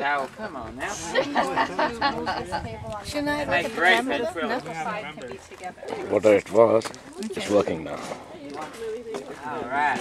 Oh, come on now. Shouldn't I Make look at the great camera big though? No? Side can be together. Whatever it was, it's working now. All right.